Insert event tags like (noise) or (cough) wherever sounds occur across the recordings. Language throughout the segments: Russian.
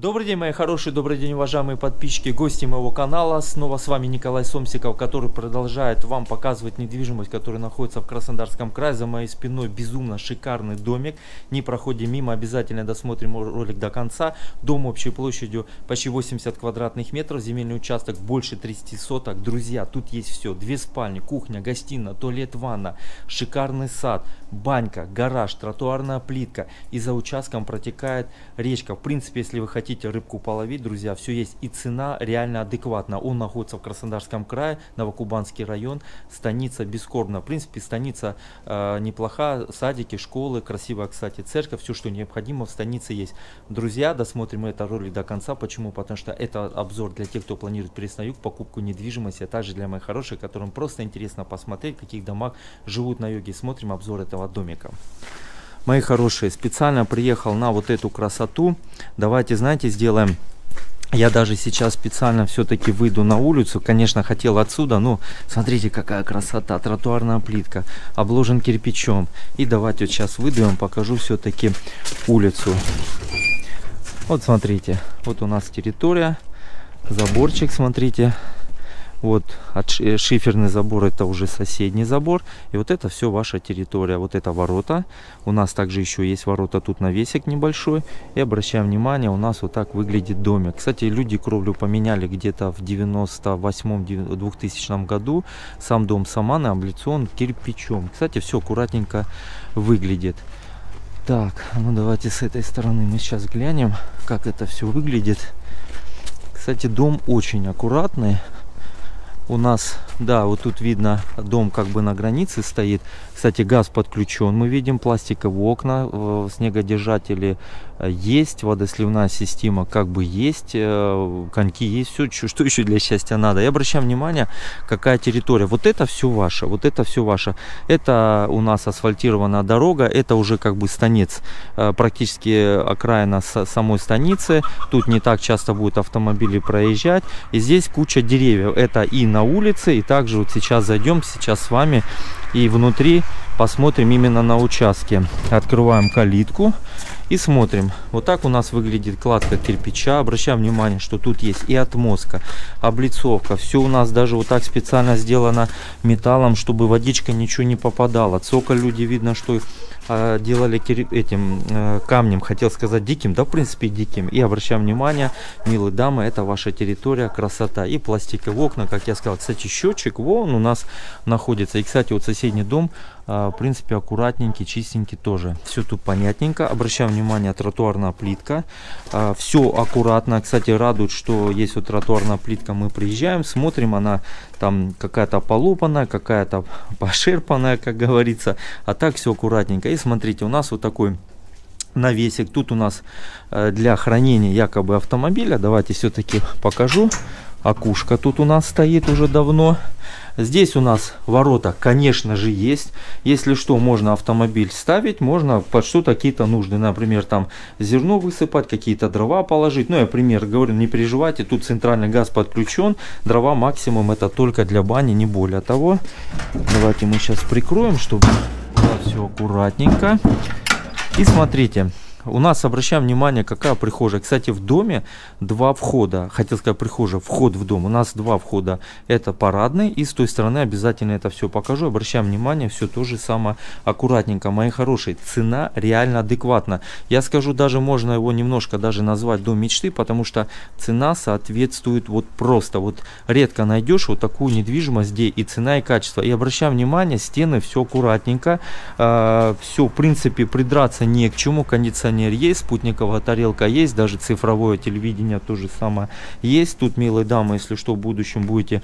Добрый день, мои хорошие, добрый день, уважаемые подписчики, гости моего канала. Снова с вами Николай Сомсиков, который продолжает вам показывать недвижимость, которая находится в Краснодарском крае. За моей спиной безумно шикарный домик. Не проходим мимо, обязательно досмотрим ролик до конца. Дом общей площадью почти 80 квадратных метров, земельный участок больше 30 соток. Друзья, тут есть все. Две спальни, кухня, гостиная, туалет, ванна, шикарный сад, банька, гараж, тротуарная плитка. И за участком протекает речка. В принципе, если вы хотите хотите рыбку половить, друзья, все есть. И цена реально адекватна. Он находится в Краснодарском крае, Новокубанский район, станица Бескорбна. В принципе, станица э, неплоха, садики, школы, красивая, кстати, церковь, все, что необходимо в станице есть. Друзья, досмотрим это ролик до конца. Почему? Потому что это обзор для тех, кто планирует переезд на юг, покупку недвижимости, а также для моих хороших, которым просто интересно посмотреть, в каких домах живут на юге. Смотрим обзор этого домика мои хорошие, специально приехал на вот эту красоту. Давайте, знаете, сделаем... Я даже сейчас специально все-таки выйду на улицу. Конечно, хотел отсюда, но смотрите, какая красота. Тротуарная плитка, обложен кирпичом. И давайте вот сейчас выйду, вам покажу все-таки улицу. Вот смотрите, вот у нас территория, заборчик, смотрите, вот от э, шиферный забор это уже соседний забор. И вот это все ваша территория. Вот это ворота. У нас также еще есть ворота тут навесик небольшой. И обращаем внимание, у нас вот так выглядит домик. Кстати, люди кровлю поменяли где-то в 98-2000 году. Сам дом Саманы облицован кирпичом. Кстати, все аккуратненько выглядит. Так, ну давайте с этой стороны мы сейчас глянем, как это все выглядит. Кстати, дом очень аккуратный у нас, да, вот тут видно, дом как бы на границе стоит. Кстати, газ подключен, мы видим пластиковые окна, снегодержатели э, есть, водосливная система как бы есть, э, коньки есть, все, что еще для счастья надо. Я обращаю внимание, какая территория. Вот это все ваше, вот это все ваше. Это у нас асфальтированная дорога, это уже как бы станец, э, практически окраина самой станицы. Тут не так часто будут автомобили проезжать. И здесь куча деревьев. Это и на улице, и также вот сейчас зайдем, сейчас с вами и внутри посмотрим именно на участке. Открываем калитку и смотрим. Вот так у нас выглядит кладка кирпича. Обращаем внимание, что тут есть и отмостка, облицовка. Все у нас даже вот так специально сделано металлом, чтобы водичка ничего не попадала. Цоколь люди видно, что э, делали этим э, камнем, хотел сказать диким, да в принципе диким. И обращаем внимание, милые дамы, это ваша территория, красота. И пластиковые окна, как я сказал. Кстати, счетчик вон у нас находится. И, кстати, вот соседний дом а, в принципе, аккуратненький, чистенький тоже. Все тут понятненько. Обращаем внимание, тротуарная плитка. А, Все аккуратно. Кстати, радует, что есть вот тротуарная плитка. Мы приезжаем, смотрим, она там какая-то полопанная, какая-то (laughs) пошерпанная, как говорится. А так все аккуратненько. И смотрите, у нас вот такой навесик. Тут у нас э, для хранения якобы автомобиля. Давайте все-таки покажу. Окушка тут у нас стоит уже давно. Здесь у нас ворота, конечно же, есть. Если что, можно автомобиль ставить, можно под что-то какие-то нужды. Например, там зерно высыпать, какие-то дрова положить. Ну, я пример говорю, не переживайте, тут центральный газ подключен. Дрова максимум это только для бани, не более того. Давайте мы сейчас прикроем, чтобы было все аккуратненько. И смотрите, у нас, обращаем внимание, какая прихожая. Кстати, в доме два входа. Хотел сказать прихожая, вход в дом. У нас два входа. Это парадный. И с той стороны обязательно это все покажу. Обращаем внимание, все то же самое аккуратненько. Мои хорошие, цена реально адекватна. Я скажу, даже можно его немножко даже назвать дом мечты, потому что цена соответствует вот просто. Вот редко найдешь вот такую недвижимость, где и цена, и качество. И обращаем внимание, стены все аккуратненько. Э, а, все, в принципе, придраться не к чему. Кондиционер кондиционер есть, спутниковая тарелка есть, даже цифровое телевидение тоже самое есть. Тут, милые дамы, если что, в будущем будете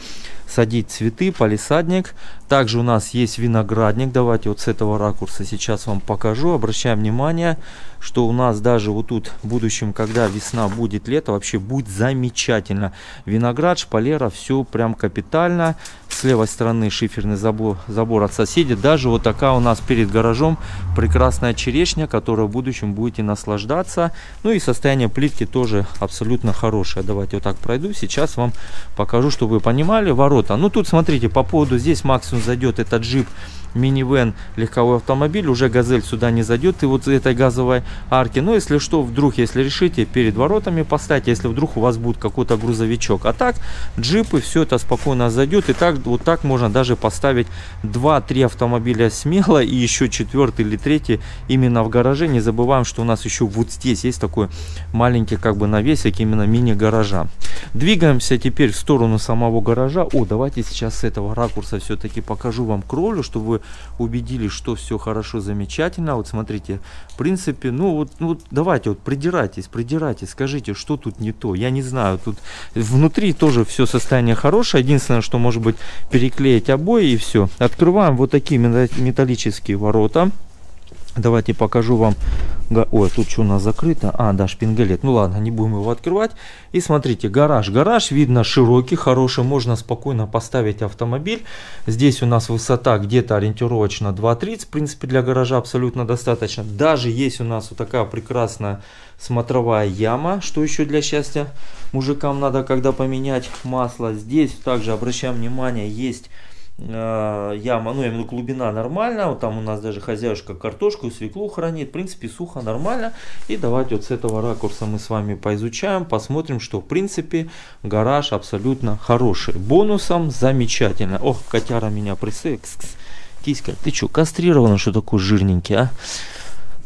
садить цветы, палисадник. Также у нас есть виноградник. Давайте вот с этого ракурса сейчас вам покажу. Обращаем внимание, что у нас даже вот тут в будущем, когда весна будет, лето, вообще будет замечательно. Виноград, шпалера, все прям капитально. с левой стороны шиферный забор, забор от соседей. Даже вот такая у нас перед гаражом прекрасная черешня, которая в будущем будете наслаждаться. Ну и состояние плитки тоже абсолютно хорошее. Давайте вот так пройду. Сейчас вам покажу, чтобы вы понимали. Ворота. Ну тут смотрите, по поводу здесь максимум зайдет этот джип минивэн, легковой автомобиль, уже газель сюда не зайдет и вот этой газовой арки. Но если что, вдруг, если решите, перед воротами поставить, если вдруг у вас будет какой-то грузовичок. А так, джипы, все это спокойно зайдет. И так, вот так можно даже поставить 2-3 автомобиля смело и еще четвертый или третий именно в гараже. Не забываем, что у нас еще вот здесь есть такой маленький как бы навесик именно мини-гаража. Двигаемся теперь в сторону самого гаража. О, давайте сейчас с этого ракурса все-таки покажу вам кровлю, чтобы вы убедились, что все хорошо, замечательно. Вот смотрите, в принципе, ну вот, ну, вот давайте вот придирайтесь, придирайтесь, скажите, что тут не то. Я не знаю, тут внутри тоже все состояние хорошее. Единственное, что может быть переклеить обои и все. Открываем вот такие металлические ворота. Давайте покажу вам. Ой, тут что у нас закрыто? А, да, шпингалет. Ну ладно, не будем его открывать. И смотрите, гараж. Гараж видно широкий, хороший. Можно спокойно поставить автомобиль. Здесь у нас высота где-то ориентировочно 2.30. В принципе, для гаража абсолютно достаточно. Даже есть у нас вот такая прекрасная смотровая яма. Что еще для счастья мужикам надо, когда поменять масло. Здесь также обращаем внимание, есть яма, ну виду глубина нормальная, вот там у нас даже хозяюшка картошку, свеклу хранит, в принципе сухо, нормально. И давайте вот с этого ракурса мы с вами поизучаем, посмотрим, что в принципе гараж абсолютно хороший. Бонусом замечательно. Ох, котяра меня присык. Тиська, ты что, кастрирована, что такой жирненький, а?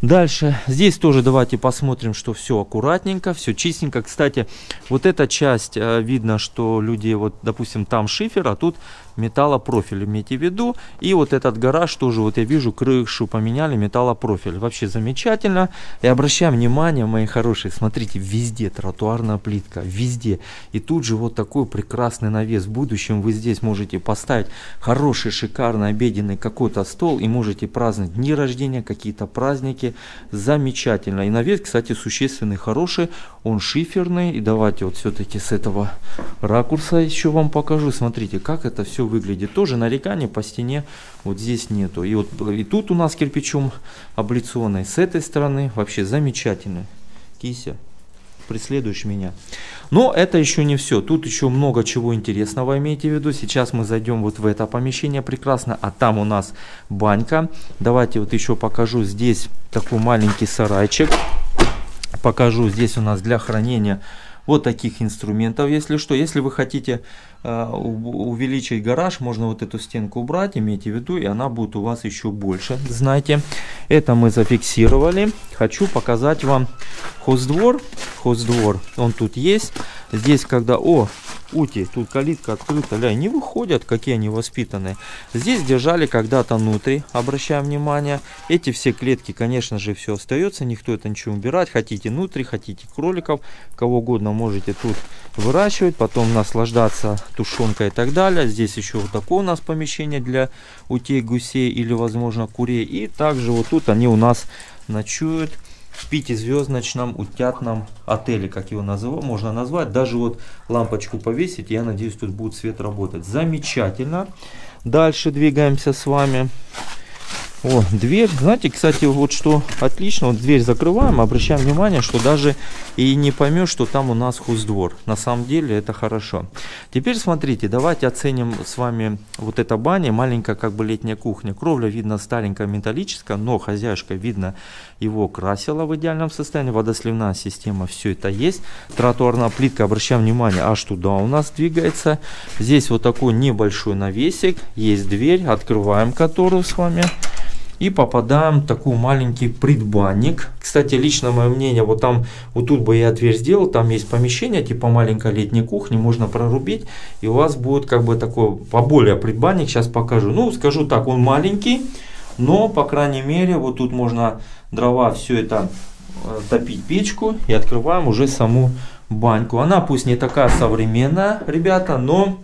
Дальше, здесь тоже давайте посмотрим, что все аккуратненько, все чистенько. Кстати, вот эта часть, э, видно, что люди, вот, допустим, там шифер, а тут металлопрофиль, имейте в виду. И вот этот гараж тоже, вот я вижу, крышу поменяли, металлопрофиль. Вообще замечательно. И обращаем внимание, мои хорошие, смотрите, везде тротуарная плитка, везде. И тут же вот такой прекрасный навес. В будущем вы здесь можете поставить хороший, шикарный обеденный какой-то стол и можете праздновать дни рождения, какие-то праздники. Замечательно. И навес, кстати, существенный, хороший. Он шиферный. И давайте вот все-таки с этого ракурса еще вам покажу. Смотрите, как это все выглядит. Тоже нареканий по стене вот здесь нету. И вот и тут у нас кирпичом облицованный. С этой стороны вообще замечательно. Кися, преследуешь меня. Но это еще не все. Тут еще много чего интересного имейте в виду. Сейчас мы зайдем вот в это помещение прекрасно. А там у нас банька. Давайте вот еще покажу. Здесь такой маленький сарайчик. Покажу. Здесь у нас для хранения вот таких инструментов, если что. Если вы хотите увеличить гараж, можно вот эту стенку убрать, имейте в виду, и она будет у вас еще больше. Знаете, это мы зафиксировали. Хочу показать вам хоздвор. Хоздвор, он тут есть. Здесь, когда... О, ути, тут калитка открыта, ля, не выходят, какие они воспитанные. Здесь держали когда-то внутри, обращаем внимание. Эти все клетки, конечно же, все остается, никто это ничего убирать. Хотите внутри, хотите кроликов, кого угодно можете тут выращивать, потом наслаждаться тушенкой и так далее. Здесь еще вот такое у нас помещение для утей, гусей или, возможно, курей. И также вот тут они у нас ночуют в пятизвездочном утятном отеле, как его называю, можно назвать. Даже вот лампочку повесить, я надеюсь, тут будет свет работать. Замечательно. Дальше двигаемся с вами. О, дверь. Знаете, кстати, вот что отлично. Вот дверь закрываем. Обращаем внимание, что даже и не поймешь, что там у нас хоздвор. На самом деле это хорошо. Теперь смотрите, давайте оценим с вами вот эта баня. Маленькая как бы летняя кухня. Кровля видно старенькая металлическая, но хозяюшка видно его красила в идеальном состоянии. Водосливная система, все это есть. Тротуарная плитка, обращаем внимание, аж туда у нас двигается. Здесь вот такой небольшой навесик. Есть дверь, открываем которую с вами и попадаем в такой маленький предбанник. Кстати, лично мое мнение, вот там, вот тут бы я дверь сделал, там есть помещение, типа маленькой летней кухни, можно прорубить, и у вас будет как бы такой поболее предбанник, сейчас покажу. Ну, скажу так, он маленький, но, по крайней мере, вот тут можно дрова, все это э, топить печку и открываем уже саму баньку. Она пусть не такая современная, ребята, но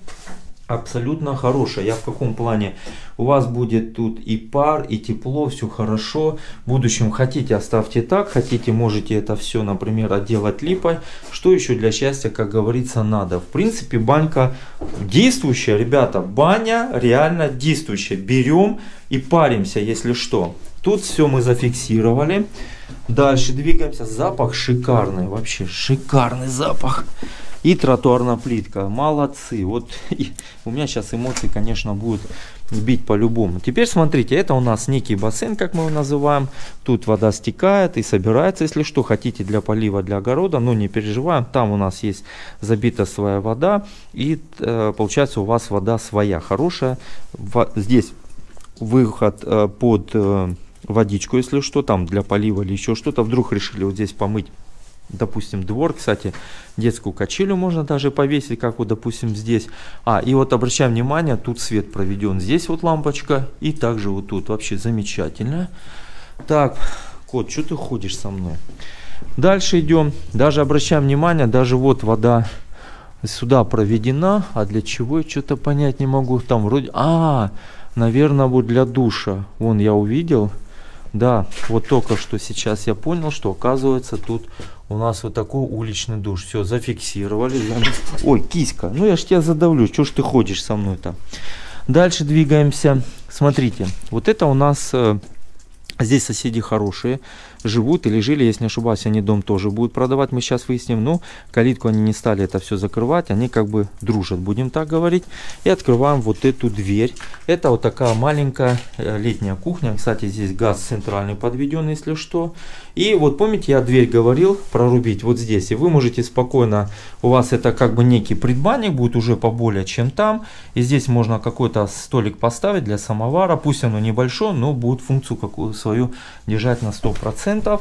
абсолютно хорошая. Я в каком плане? У вас будет тут и пар, и тепло, все хорошо. В будущем хотите, оставьте так. Хотите, можете это все, например, отделать липой. Что еще для счастья, как говорится, надо? В принципе, банька действующая, ребята. Баня реально действующая. Берем и паримся, если что. Тут все мы зафиксировали. Дальше двигаемся. Запах шикарный, вообще шикарный запах и тротуарная плитка. Молодцы. Вот (laughs) у меня сейчас эмоции, конечно, будут бить по-любому. Теперь смотрите, это у нас некий бассейн, как мы его называем. Тут вода стекает и собирается, если что, хотите для полива, для огорода, но не переживаем. Там у нас есть забита своя вода и э, получается у вас вода своя, хорошая. Во, здесь выход э, под э, водичку, если что, там для полива или еще что-то. Вдруг решили вот здесь помыть допустим, двор, кстати, детскую качелю можно даже повесить, как вот, допустим, здесь. А, и вот обращаем внимание, тут свет проведен. Здесь вот лампочка и также вот тут. Вообще замечательно. Так, кот, что ты ходишь со мной? Дальше идем. Даже обращаем внимание, даже вот вода сюда проведена. А для чего, я что-то понять не могу. Там вроде... А, наверное, вот для душа. Вон я увидел. Да, вот только что сейчас я понял, что оказывается тут у нас вот такой уличный душ. Все, зафиксировали. Ой, киська, ну я ж тебя задавлю, что ж ты ходишь со мной там. Дальше двигаемся. Смотрите, вот это у нас э, Здесь соседи хорошие, живут или жили, если не ошибаюсь, они дом тоже будут продавать, мы сейчас выясним. Но калитку они не стали это все закрывать, они как бы дружат, будем так говорить. И открываем вот эту дверь. Это вот такая маленькая э, летняя кухня. Кстати, здесь газ центральный подведен, если что. И вот помните, я дверь говорил прорубить вот здесь. И вы можете спокойно, у вас это как бы некий предбанник будет уже поболее, чем там. И здесь можно какой-то столик поставить для самовара. Пусть оно небольшое, но будет функцию какую свою держать на 100%.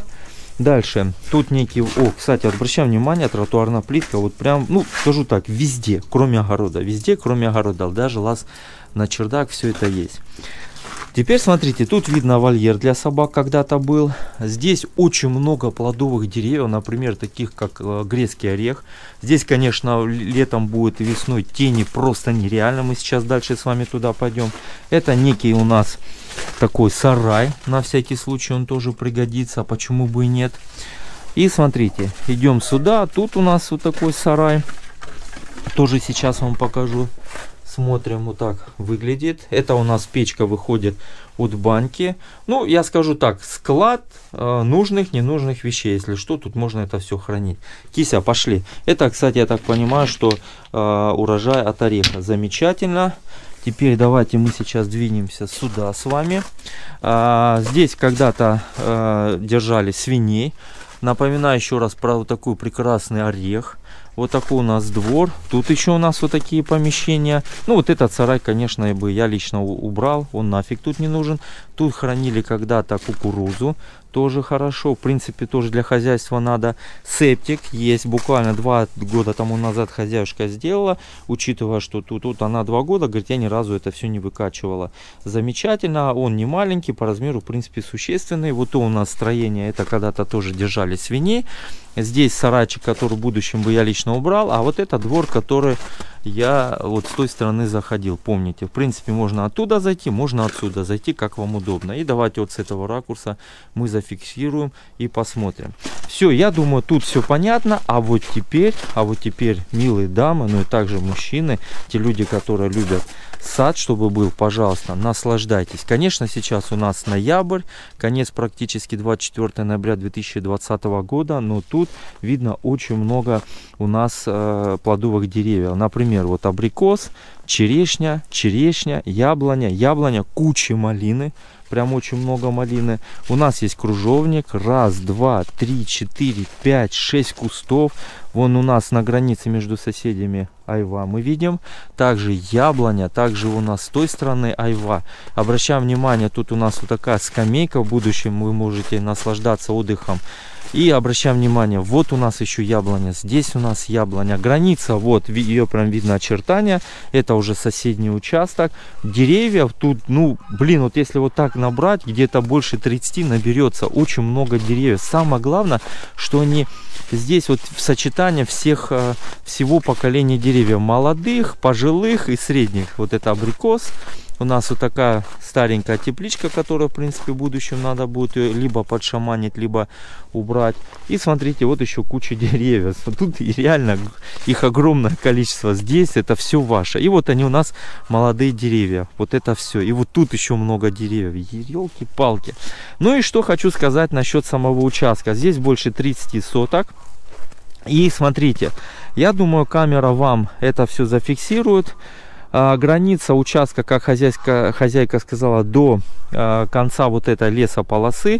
Дальше, тут некий, о, кстати, обращаем внимание, тротуарная плитка, вот прям, ну, скажу так, везде, кроме огорода, везде, кроме огорода, даже лаз на чердак, все это есть. Теперь смотрите, тут видно вольер для собак когда-то был. Здесь очень много плодовых деревьев, например, таких как э, грецкий орех. Здесь, конечно, летом будет весной тени просто нереально. Мы сейчас дальше с вами туда пойдем. Это некий у нас такой сарай, на всякий случай он тоже пригодится, почему бы и нет. И смотрите, идем сюда, тут у нас вот такой сарай, тоже сейчас вам покажу. Смотрим, вот так выглядит. Это у нас печка выходит от баньки. Ну, я скажу так, склад э, нужных, ненужных вещей. Если что, тут можно это все хранить. Кися, пошли. Это, кстати, я так понимаю, что э, урожай от ореха. Замечательно. Теперь давайте мы сейчас двинемся сюда с вами. А, здесь когда-то а, держали свиней. Напоминаю еще раз про вот такой прекрасный орех. Вот такой у нас двор. Тут еще у нас вот такие помещения. Ну, вот этот сарай, конечно, бы я лично убрал. Он нафиг тут не нужен. Тут хранили когда-то кукурузу. Тоже хорошо. В принципе, тоже для хозяйства надо. Септик есть. Буквально два года тому назад хозяюшка сделала. Учитывая, что тут, тут она два года, говорит, я ни разу это все не выкачивала. Замечательно. Он не маленький, по размеру, в принципе, существенный. Вот то у нас строение, это когда-то тоже держали свиней. Здесь сарайчик, который в будущем бы я лично убрал. А вот это двор, который я вот с той стороны заходил. Помните, в принципе, можно оттуда зайти, можно отсюда зайти, как вам удобно. И давайте вот с этого ракурса мы зафиксируем и посмотрим. Все, я думаю, тут все понятно. А вот теперь, а вот теперь, милые дамы, ну и также мужчины, те люди, которые любят сад, чтобы был, пожалуйста, наслаждайтесь. Конечно, сейчас у нас ноябрь, конец практически 24 ноября 2020 года, но тут видно очень много у нас э, плодовых деревьев. Например, вот абрикос, черешня, черешня, яблоня, яблоня, куча малины, прям очень много малины. У нас есть кружовник, раз, два, три, четыре, пять, шесть кустов. Вон у нас на границе между соседями айва мы видим. Также яблоня, также у нас с той стороны айва. Обращаем внимание, тут у нас вот такая скамейка. В будущем вы можете наслаждаться отдыхом И обращаем внимание, вот у нас еще яблоня, здесь у нас яблоня. Граница, вот ее прям видно очертания. Это уже соседний участок. Деревьев тут, ну, блин, вот если вот так набрать, где-то больше 30 наберется. Очень много деревьев. Самое главное, что они здесь вот в сочетании всех, э, всего поколения деревьев. Молодых, пожилых и средних. Вот это абрикос у нас вот такая старенькая тепличка, которая, в принципе, в будущем надо будет либо подшаманить, либо убрать. И смотрите, вот еще куча (laughs) деревьев. Тут реально их огромное количество. Здесь это все ваше. И вот они у нас молодые деревья. Вот это все. И вот тут еще много деревьев. Елки-палки. Ну и что хочу сказать насчет самого участка. Здесь больше 30 соток. И смотрите, я думаю, камера вам это все зафиксирует. А, граница участка, как хозяйка, хозяйка сказала, до а, конца вот этой лесополосы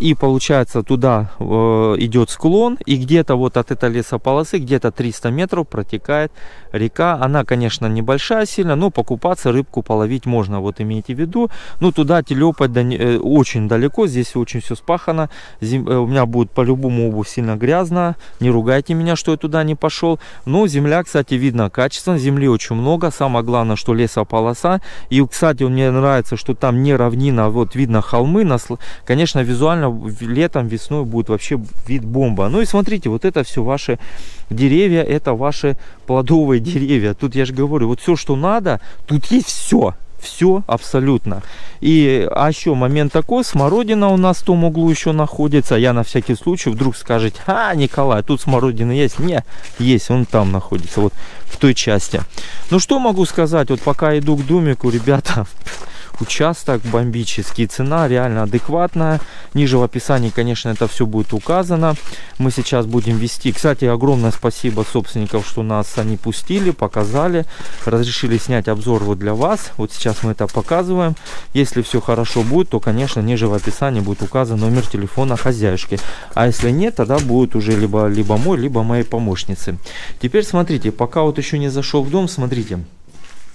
и получается туда э, идет склон и где-то вот от этой лесополосы где-то 300 метров протекает река. Она конечно небольшая сильно но покупаться рыбку половить можно вот имейте в виду. Ну туда телепать э, очень далеко здесь очень все спахано. Э, у меня будет по-любому обувь сильно грязно не ругайте меня что я туда не пошел но земля кстати видно качественно земли очень много. Самое главное что лесополоса. И кстати мне нравится что там не равнина вот видно холмы конечно визуально летом, весной будет вообще вид бомба. Ну и смотрите, вот это все ваши деревья, это ваши плодовые (laughs) деревья. Тут я же говорю, вот все, что надо, тут есть все все абсолютно. И а еще момент такой, смородина у нас в том углу еще находится. Я на всякий случай вдруг скажете, а, Николай, тут смородина есть? Не, есть, он там находится, вот в той части. Ну что могу сказать, вот пока иду к домику, ребята, (laughs) участок бомбический. Цена реально адекватная. Ниже в описании, конечно, это все будет указано. Мы сейчас будем вести. Кстати, огромное спасибо собственникам, что нас они пустили, показали, разрешили снять обзор вот для вас. Вот сейчас мы это показываем. Если все хорошо будет, то, конечно, ниже в описании будет указан номер телефона хозяюшки. А если нет, тогда будет уже либо, либо мой, либо моей помощницы. Теперь смотрите, пока вот еще не зашел в дом, смотрите.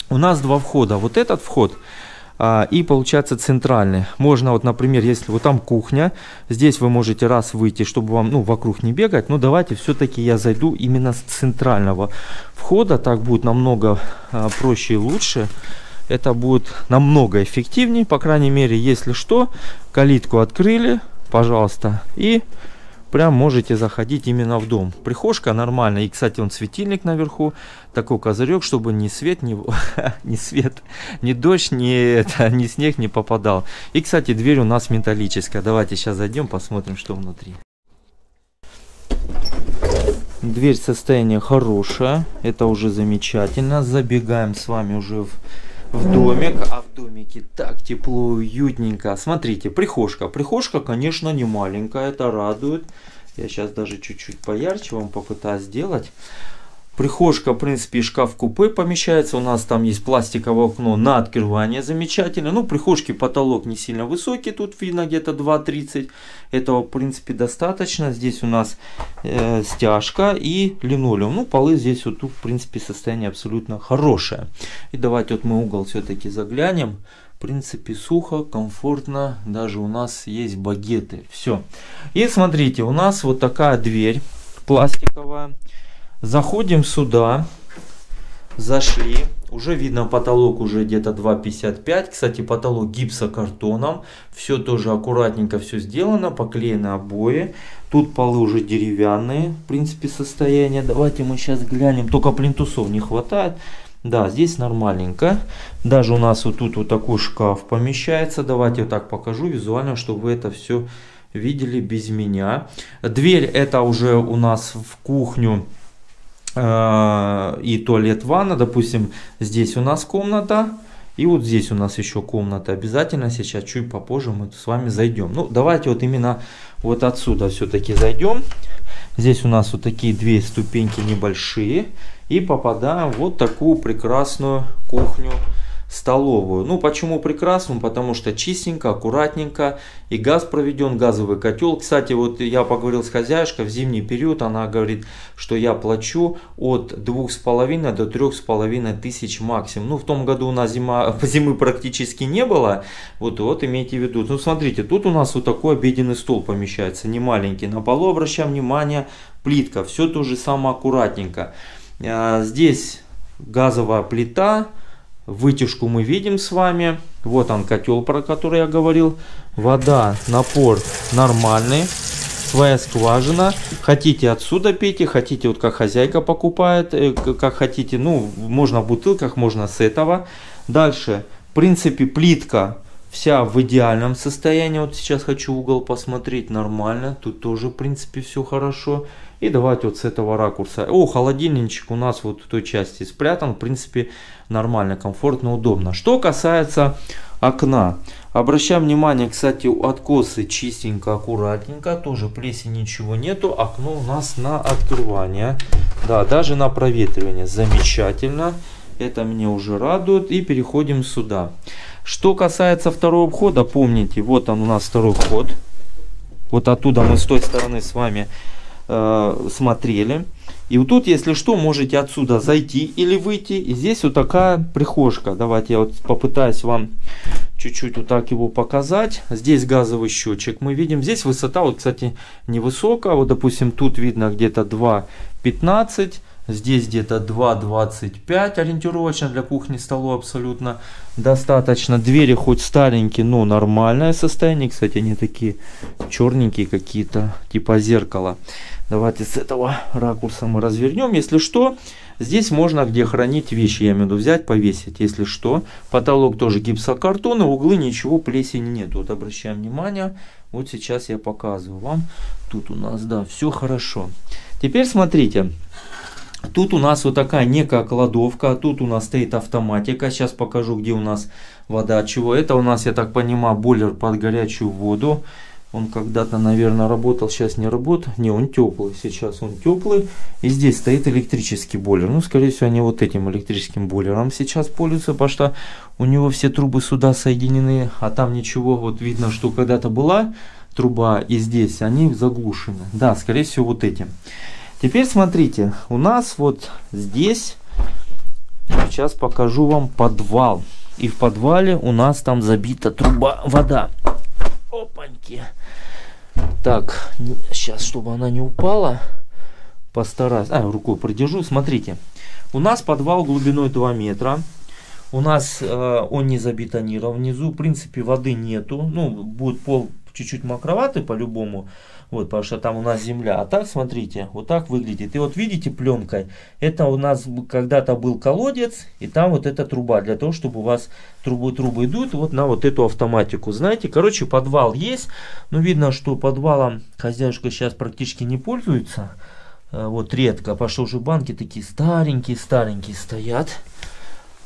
У нас два входа. Вот этот вход и получается центральный. Можно вот, например, если вот там кухня, здесь вы можете раз выйти, чтобы вам, ну, вокруг не бегать, но давайте все-таки я зайду именно с центрального входа, так будет намного а, проще и лучше. Это будет намного эффективнее, по крайней мере, если что, калитку открыли, пожалуйста, и прям можете заходить именно в дом. Прихожка нормальная. И, кстати, он светильник наверху. Такой козырек, чтобы ни свет, ни, (laughs) ни свет, ни дождь, ни, это, ни снег не попадал. И, кстати, дверь у нас металлическая. Давайте сейчас зайдем, посмотрим, что внутри. Дверь состояние хорошее. Это уже замечательно. Забегаем с вами уже в в домик, а в домике так тепло, уютненько. Смотрите, прихожка. Прихожка, конечно, не маленькая, это радует. Я сейчас даже чуть-чуть поярче вам попытаюсь сделать. Прихожка, в принципе, шкаф-купе помещается. У нас там есть пластиковое окно на открывание замечательно. Ну, прихожки потолок не сильно высокий. Тут видно где-то 2,30. Этого, в принципе, достаточно. Здесь у нас э, стяжка и линолеум. Ну, полы здесь вот тут, в принципе, состояние абсолютно хорошее. И давайте вот мы угол все-таки заглянем. В принципе, сухо, комфортно. Даже у нас есть багеты. Все. И смотрите, у нас вот такая дверь пластиковая. Заходим сюда. Зашли. Уже видно потолок уже где-то 2,55. Кстати, потолок гипсокартоном. Все тоже аккуратненько все сделано. Поклеены обои. Тут полы уже деревянные. В принципе, состояние. Давайте мы сейчас глянем. Только плинтусов не хватает. Да, здесь нормальненько. Даже у нас вот тут вот такой шкаф помещается. Давайте вот так покажу визуально, чтобы вы это все видели без меня. Дверь это уже у нас в кухню и туалет, ванна, допустим, здесь у нас комната, и вот здесь у нас еще комната. Обязательно сейчас чуть попозже мы с вами зайдем. Ну, давайте вот именно вот отсюда все-таки зайдем. Здесь у нас вот такие две ступеньки небольшие. И попадаем в вот такую прекрасную кухню столовую. Ну, почему прекрасную? Потому что чистенько, аккуратненько, и газ проведен, газовый котел. Кстати, вот я поговорил с хозяюшкой в зимний период, она говорит, что я плачу от 2,5 до 3,5 тысяч максимум. Ну, в том году у нас зима, (laughs) зимы практически не было, вот, вот имейте в виду. Ну, смотрите, тут у нас вот такой обеденный стол помещается, не маленький. На полу обращаем внимание, плитка, все то же самое аккуратненько. А, здесь газовая плита, Вытяжку мы видим с вами. Вот он котел, про который я говорил. Вода, напор нормальный. Своя скважина. Хотите отсюда пейте, хотите вот как хозяйка покупает, э, как хотите. Ну, можно в бутылках, можно с этого. Дальше, в принципе, плитка вся в идеальном состоянии. Вот сейчас хочу угол посмотреть нормально. Тут тоже, в принципе, все хорошо. И давайте вот с этого ракурса. О, холодильничек у нас вот в той части спрятан. В принципе, нормально, комфортно, удобно. Что касается окна. Обращаем внимание, кстати, откосы чистенько, аккуратненько. Тоже плесени ничего нету. Окно у нас на открывание. Да, даже на проветривание. Замечательно. Это меня уже радует. И переходим сюда. Что касается второго входа, помните, вот он у нас второй вход. Вот оттуда мы с той стороны с вами э, смотрели. И вот тут, если что, можете отсюда зайти или выйти. И здесь вот такая прихожка. Давайте я вот попытаюсь вам чуть-чуть вот так его показать. Здесь газовый счетчик мы видим. Здесь высота, вот, кстати, невысокая. Вот, допустим, тут видно где-то 2,15. Здесь где-то 2,25 ориентировочно для кухни столу абсолютно достаточно. Двери хоть старенькие, но нормальное состояние. Кстати, они такие черненькие какие-то, типа зеркала. Давайте с этого ракурса мы развернем. Если что, здесь можно где хранить вещи, я имею в виду взять, повесить. Если что, потолок тоже гипсокартон, и углы ничего, плесени нет. Вот обращаем внимание, вот сейчас я показываю вам. Тут у нас, да, все хорошо. Теперь смотрите. Тут у нас вот такая некая кладовка, тут у нас стоит автоматика. Сейчас покажу, где у нас вода, чего. Это у нас, я так понимаю, бойлер под горячую воду. Он когда-то, наверное, работал, сейчас не работает. Не, он теплый, сейчас он теплый. И здесь стоит электрический бойлер. Ну, скорее всего, они вот этим электрическим бойлером сейчас пользуются, потому что у него все трубы сюда соединены, а там ничего, вот видно, что когда-то была труба, и здесь они заглушены. Да, скорее всего, вот этим. Теперь смотрите, у нас вот здесь, сейчас покажу вам подвал. И в подвале у нас там забита труба вода. Опаньки. Так, сейчас, чтобы она не упала, постараюсь. А, рукой продержу. Смотрите, у нас подвал глубиной 2 метра. У нас э, он не забетонирован. Внизу, в принципе, воды нету. Ну, будет пол чуть-чуть мокроватый по-любому. Вот, потому что там у нас земля. А так, смотрите, вот так выглядит. И вот видите пленкой, это у нас когда-то был колодец, и там вот эта труба, для того, чтобы у вас трубы трубы идут вот на вот эту автоматику. Знаете, короче, подвал есть, но видно, что подвалом хозяюшка сейчас практически не пользуется. Э, вот редко, потому что уже банки такие старенькие-старенькие стоят.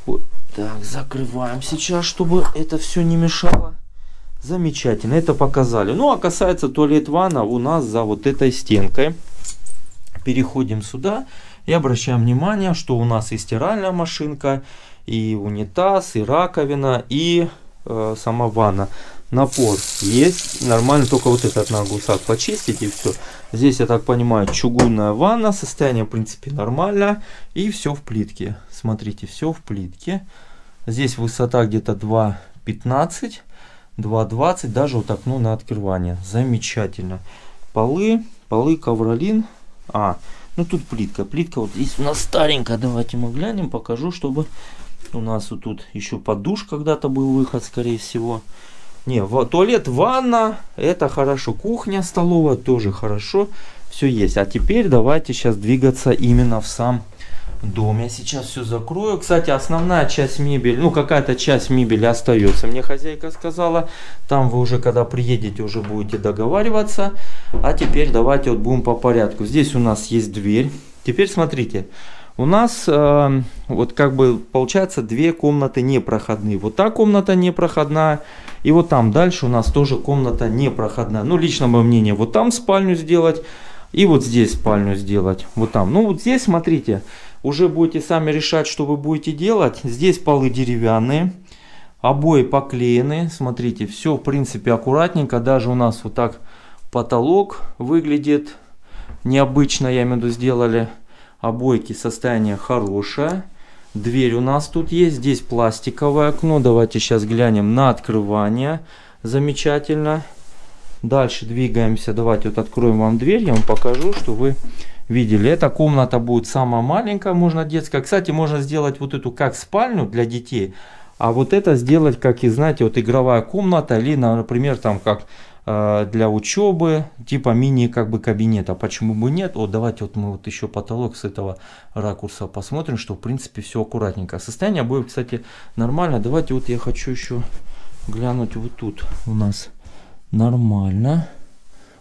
Вот так, закрываем сейчас, чтобы это все не мешало. Замечательно, это показали. Ну, а касается туалет ванна у нас за вот этой стенкой. Переходим сюда и обращаем внимание, что у нас и стиральная машинка, и унитаз, и раковина, и э, сама ванна. Напор есть, нормально, только вот этот на гусак почистить и все. Здесь, я так понимаю, чугунная ванна, состояние, в принципе, нормально. И все в плитке. Смотрите, все в плитке. Здесь высота где-то 2,15 2.20, даже вот окно на открывание. Замечательно. Полы, полы ковролин. А, ну тут плитка. Плитка вот здесь у нас старенькая. Давайте мы глянем, покажу, чтобы у нас вот тут еще под душ когда-то был выход, скорее всего. Не, туалет, ванна, это хорошо. Кухня, столовая тоже хорошо. Все есть. А теперь давайте сейчас двигаться именно в сам дом. Я сейчас все закрою. Кстати, основная часть мебели, ну какая-то часть мебели остается. Мне хозяйка сказала, там вы уже когда приедете, уже будете договариваться. А теперь давайте вот будем по порядку. Здесь у нас есть дверь. Теперь смотрите. У нас э, вот как бы получается две комнаты непроходные. Вот та комната непроходная. И вот там дальше у нас тоже комната непроходная. Ну, лично мое мнение, вот там спальню сделать И вот здесь спальню сделать. Вот там. Ну вот здесь, смотрите, уже будете сами решать, что вы будете делать. Здесь полы деревянные. Обои поклеены. Смотрите, все в принципе аккуратненько. Даже у нас вот так потолок выглядит необычно, я имею в виду, сделали. Обойки состояние хорошее. Дверь у нас тут есть. Здесь пластиковое окно. Давайте сейчас глянем на открывание. Замечательно. Дальше двигаемся. Давайте вот откроем вам дверь. Я вам покажу, что вы видели. Эта комната будет самая маленькая, можно детская. Кстати, можно сделать вот эту как спальню для детей. А вот это сделать, как и знаете, вот игровая комната или, например, там как э, для учебы, типа мини как бы кабинета. Почему бы нет? Вот давайте вот мы вот еще потолок с этого ракурса посмотрим, что в принципе все аккуратненько. Состояние обоев, кстати, нормально. Давайте вот я хочу еще глянуть вот тут у нас нормально.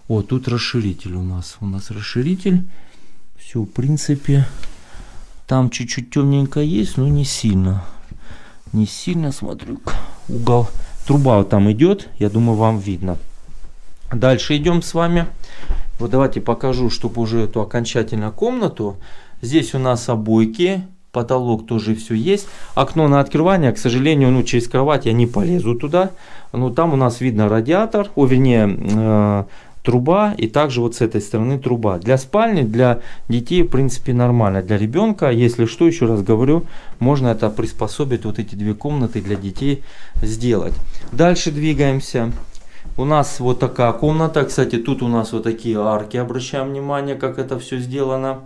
О, тут расширитель у нас. У нас расширитель. Все, в принципе, там чуть-чуть темненько есть, но не сильно. Не сильно смотрю угол труба там идет я думаю вам видно. Дальше идем с вами. Вот давайте покажу чтобы уже эту окончательно комнату. Здесь у нас обойки потолок тоже все есть. Окно на открывание к сожалению ну через кровать я не полезу туда. Но там у нас видно радиатор о вернее э, труба и также вот с этой стороны труба. Для спальни, для детей в принципе нормально. Для ребенка, если что, еще раз говорю, можно это приспособить, вот эти две комнаты для детей сделать. Дальше двигаемся. У нас вот такая комната. Кстати, тут у нас вот такие арки, обращаем внимание, как это все сделано.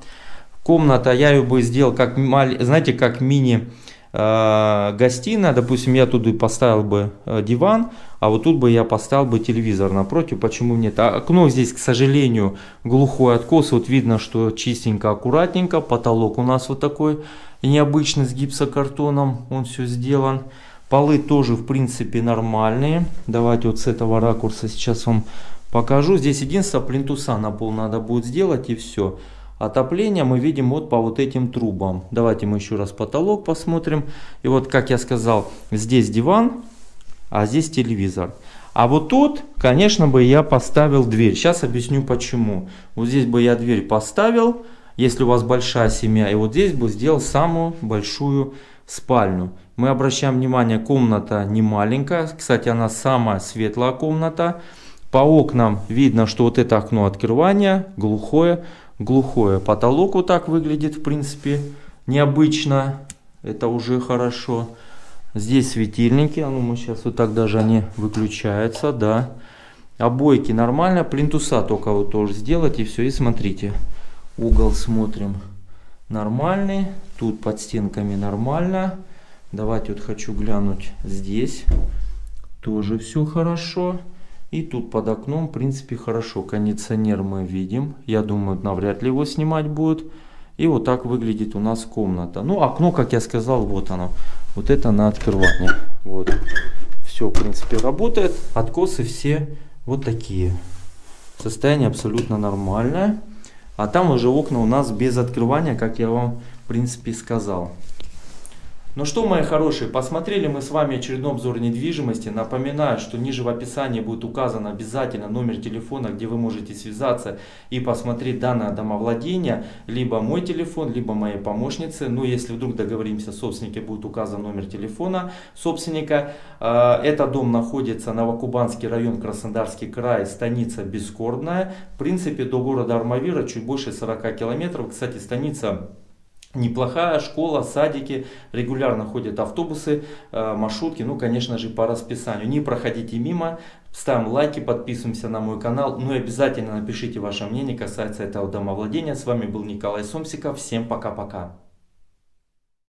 Комната, я ее бы сделал как, знаете, как мини э. Допустим, я туда поставил бы э, диван, а вот тут бы я поставил бы телевизор напротив, почему нет? А окно здесь, к сожалению, глухой откос, вот видно, что чистенько, аккуратненько, потолок у нас вот такой необычный с гипсокартоном, он все сделан. Полы тоже, в принципе, нормальные. Давайте вот с этого ракурса сейчас вам покажу. Здесь единственное, плинтуса на пол надо будет сделать и все. Отопление мы видим вот по вот этим трубам. Давайте мы еще раз потолок посмотрим. И вот, как я сказал, здесь диван, а здесь телевизор. А вот тут, конечно бы я поставил дверь. Сейчас объясню почему. Вот здесь бы я дверь поставил, если у вас большая семья. И вот здесь бы сделал самую большую спальню. Мы обращаем внимание, комната не маленькая. Кстати, она самая светлая комната. По окнам видно, что вот это окно открывания глухое, глухое. Потолок вот так выглядит, в принципе, необычно. Это уже хорошо. Здесь светильники, а ну мы сейчас вот так даже они выключаются, да. Обойки нормально, плинтуса только вот тоже сделать и все. И смотрите, угол смотрим нормальный, тут под стенками нормально. Давайте вот хочу глянуть здесь, тоже все хорошо. И тут под окном, в принципе, хорошо. Кондиционер мы видим. Я думаю, навряд ли его снимать будет. И вот так выглядит у нас комната. Ну, окно, как я сказал, вот оно. Вот это на открывание. Вот. Все, в принципе, работает. Откосы все вот такие. Состояние абсолютно нормальное. А там уже окна у нас без открывания, как я вам, в принципе, сказал. Ну что, мои хорошие, посмотрели мы с вами очередной обзор недвижимости. Напоминаю, что ниже в описании будет указан обязательно номер телефона, где вы можете связаться и посмотреть данное домовладение. Либо мой телефон, либо моей помощницы. Ну, если вдруг договоримся, собственнике будет указан номер телефона собственника. А, этот дом находится Новокубанский район, Краснодарский край, станица Бескорбная. В принципе, до города Армавира чуть больше 40 километров. Кстати, станица Неплохая школа, садики, регулярно ходят автобусы, э, маршрутки, ну, конечно же, по расписанию. Не проходите мимо, ставим лайки, подписываемся на мой канал, ну и обязательно напишите ваше мнение касается этого домовладения. С вами был Николай Сомсиков, всем пока-пока.